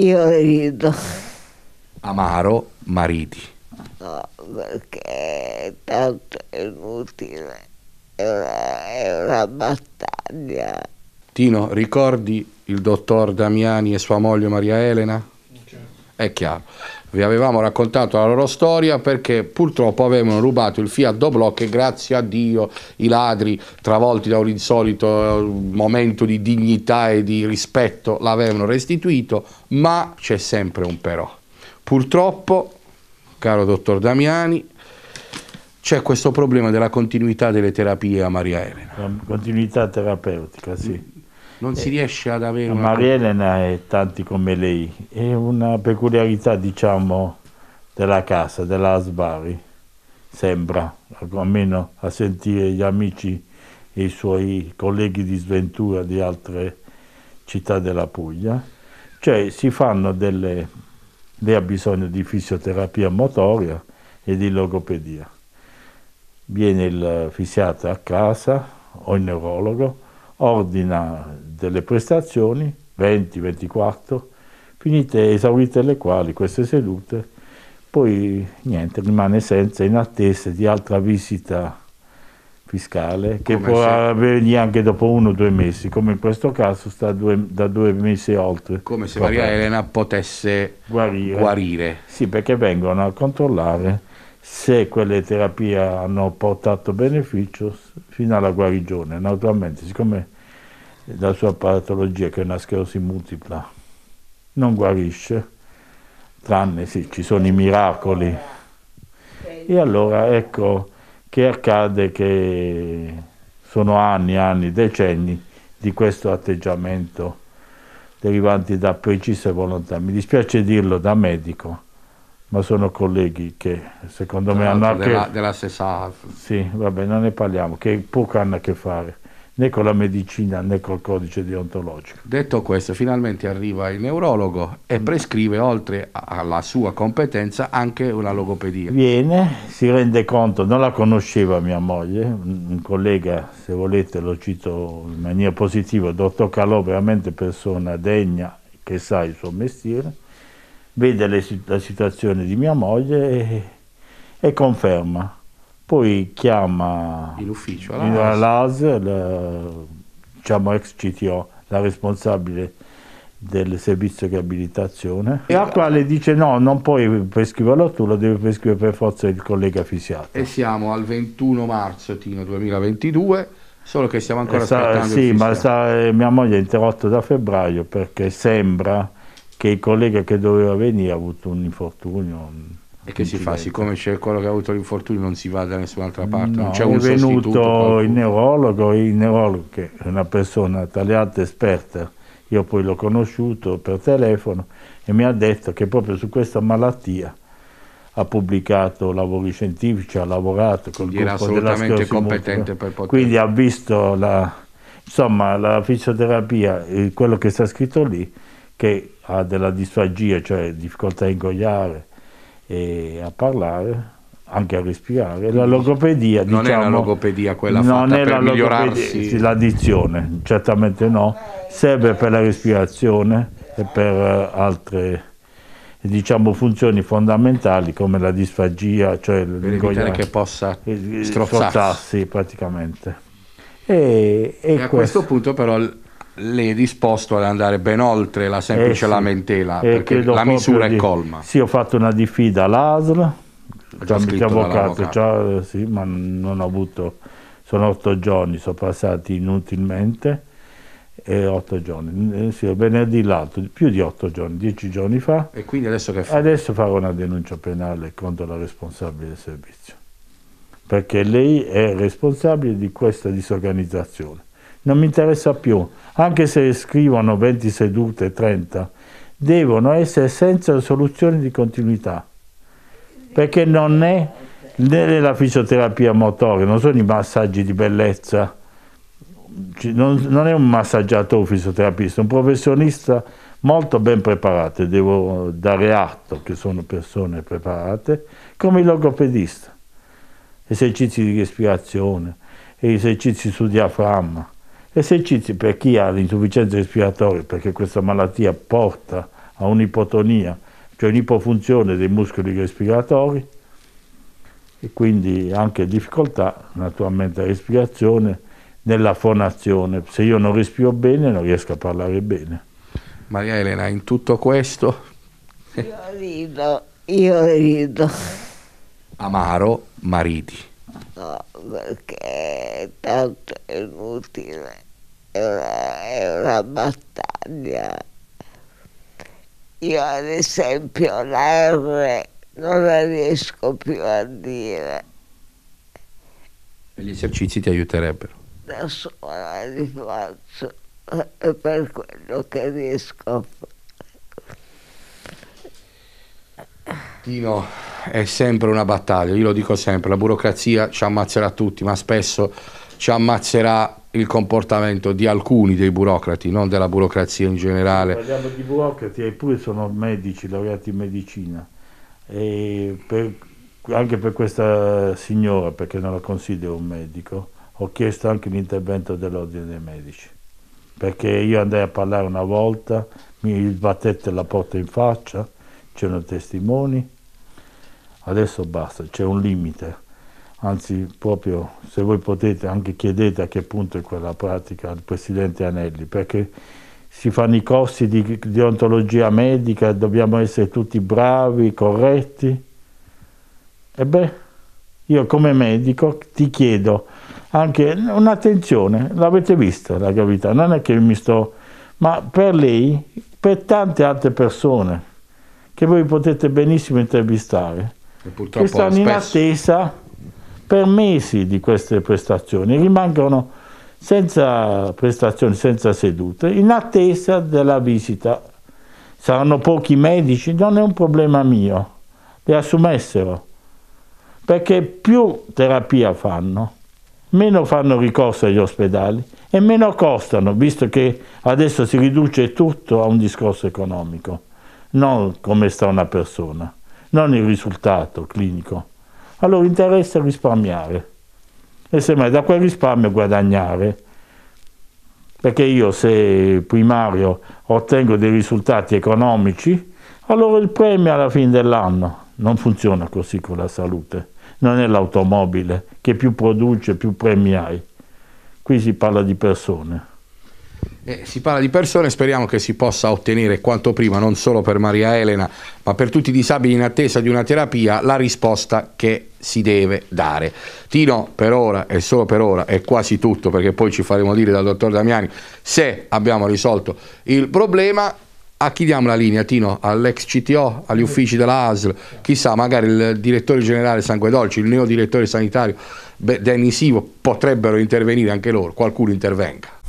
io rido. Amaro, mariti. No, perché tanto è inutile. È una, è una battaglia. Tino, ricordi il dottor Damiani e sua moglie Maria Elena? È chiaro. Vi avevamo raccontato la loro storia perché purtroppo avevano rubato il Fiat Dobloc e grazie a Dio i ladri, travolti da un insolito eh, momento di dignità e di rispetto, l'avevano restituito, ma c'è sempre un però. Purtroppo, caro dottor Damiani, c'è questo problema della continuità delle terapie a Maria Elena. La continuità terapeutica, sì. Non si riesce ad avere una... Maria Elena e tanti come lei è una peculiarità, diciamo, della casa, della Asbari, sembra, almeno a sentire gli amici e i suoi colleghi di sventura di altre città della Puglia, cioè si fanno delle... lei ha bisogno di fisioterapia motoria e di logopedia. Viene il fisiatra a casa o il neurologo, ordina delle prestazioni, 20, 24, finite, esaurite le quali queste sedute, poi niente, rimane senza in attesa di altra visita fiscale che come può se... avvenire anche dopo uno o due mesi, come in questo caso sta due, da due mesi oltre. Come se Maria Elena potesse guarire. guarire. Sì, perché vengono a controllare se quelle terapie hanno portato beneficio fino alla guarigione. Naturalmente, siccome la sua patologia, che è una sclerosi multipla, non guarisce, tranne sì, ci sono i miracoli. E allora ecco che accade che sono anni, anni, decenni di questo atteggiamento derivanti da precise volontà. Mi dispiace dirlo da medico, ma sono colleghi che secondo me hanno. Della, della stessa... Sì, vabbè, non ne parliamo, che poco hanno a che fare né con la medicina né col codice deontologico. Detto questo, finalmente arriva il neurologo e prescrive, oltre alla sua competenza, anche una logopedia. Viene, si rende conto, non la conosceva mia moglie, un collega, se volete lo cito in maniera positiva, dottor Calò, veramente persona degna che sa il suo mestiere, vede le, la situazione di mia moglie e, e conferma poi chiama in ufficio l'AS, la, diciamo ex CTO, la responsabile del servizio di abilitazione e al quale dice no, non puoi prescriverlo tu, lo deve prescrivere per forza il collega fisiatra. E siamo al 21 marzo Tino 2022, solo che stiamo ancora sta, aspettando Sì, ma sta, eh, mia moglie è interrotta da febbraio perché sembra che il collega che doveva venire ha avuto un infortunio e che si fa? Siccome c'è quello che ha avuto l'infortunio non si va da nessun'altra parte, no, non c'è un è venuto il neurologo, il neurologo che è una persona tra le altre esperta, io poi l'ho conosciuto per telefono e mi ha detto che proprio su questa malattia ha pubblicato lavori scientifici, ha lavorato con il gruppo assolutamente competente per poter... Quindi ha visto la, insomma, la fisioterapia, quello che sta scritto lì, che ha della disfagia, cioè difficoltà a ingoiare, e a parlare, anche a respirare. La logopedia, non diciamo, è la diciamo, logopedia quella non fatta è per la migliorarsi. L'addizione, certamente no, serve per la respirazione e per uh, altre diciamo, funzioni fondamentali come la disfagia, cioè per evitare che possa strozzarsi praticamente. E, e, e a questo punto però lei è disposto ad andare ben oltre la semplice eh sì, lamentela, perché la misura di, è colma. Sì, ho fatto una diffida all'ASL, tramite avvocato, già, sì, ma non ho avuto, sono otto giorni, sono passati inutilmente, e otto giorni, eh, sì, venerdì l'altro, più di otto giorni, dieci giorni fa. E quindi adesso che fa? Adesso farò una denuncia penale contro la responsabile del servizio, perché lei è responsabile di questa disorganizzazione. Non mi interessa più. Anche se scrivono 20 sedute, 30, devono essere senza soluzioni di continuità, perché non è né la fisioterapia motoria, non sono i massaggi di bellezza, non, non è un massaggiatore fisioterapista, un professionista molto ben preparato, devo dare atto che sono persone preparate, come il logopedista. Esercizi di respirazione, esercizi su diaframma, Esercizi per chi ha l'insufficienza respiratoria, perché questa malattia porta ha un'ipotonia, cioè un'ipofunzione dei muscoli respiratori e quindi anche difficoltà naturalmente a respirazione nella fonazione. Se io non respiro bene non riesco a parlare bene. Maria Elena, in tutto questo... Io rido, io rido. Amaro Mariti. No, perché tanto è inutile, è una, è una battaglia. Io ad esempio la R non la riesco più a dire, E gli esercizi ti aiuterebbero. da sola li faccio, è per quello che riesco a fare. Tino, è sempre una battaglia, io lo dico sempre, la burocrazia ci ammazzerà tutti, ma spesso ci ammazzerà il comportamento di alcuni dei burocrati, non della burocrazia in generale. Parliamo di burocrati, eppure sono medici, laureati in medicina. Per- anche per questa signora, perché non la considero un medico, ho chiesto anche l'intervento dell'ordine dei medici. Perché io andai a parlare una volta, mi sbattette la porta in faccia, c'erano testimoni, adesso basta, c'è un limite. Anzi, proprio se voi potete anche chiedete a che punto è quella pratica al Presidente Anelli, perché si fanno i corsi di, di ontologia medica, dobbiamo essere tutti bravi, corretti. E beh, io come medico ti chiedo anche un'attenzione, l'avete vista la gravità, non è che mi sto, ma per lei, per tante altre persone che voi potete benissimo intervistare, che stanno in attesa per mesi di queste prestazioni, rimangono senza prestazioni, senza sedute, in attesa della visita. Saranno pochi medici, non è un problema mio, li assumessero, perché più terapia fanno, meno fanno ricorso agli ospedali e meno costano, visto che adesso si riduce tutto a un discorso economico, non come sta una persona, non il risultato clinico. Allora interessa risparmiare e semmai da quel risparmio guadagnare. Perché io se primario ottengo dei risultati economici, allora il premio alla fine dell'anno non funziona così con la salute. Non è l'automobile che più produce, più premi hai. Qui si parla di persone. Eh, si parla di persone, speriamo che si possa ottenere quanto prima, non solo per Maria Elena, ma per tutti i disabili in attesa di una terapia, la risposta che si deve dare. Tino, per ora e solo per ora è quasi tutto, perché poi ci faremo dire dal dottor Damiani se abbiamo risolto il problema. A chi diamo la linea, Tino? All'ex CTO, agli uffici della ASL, chissà, magari il direttore generale Sangue Dolci, il neo direttore sanitario Denisivo potrebbero intervenire anche loro, qualcuno intervenga.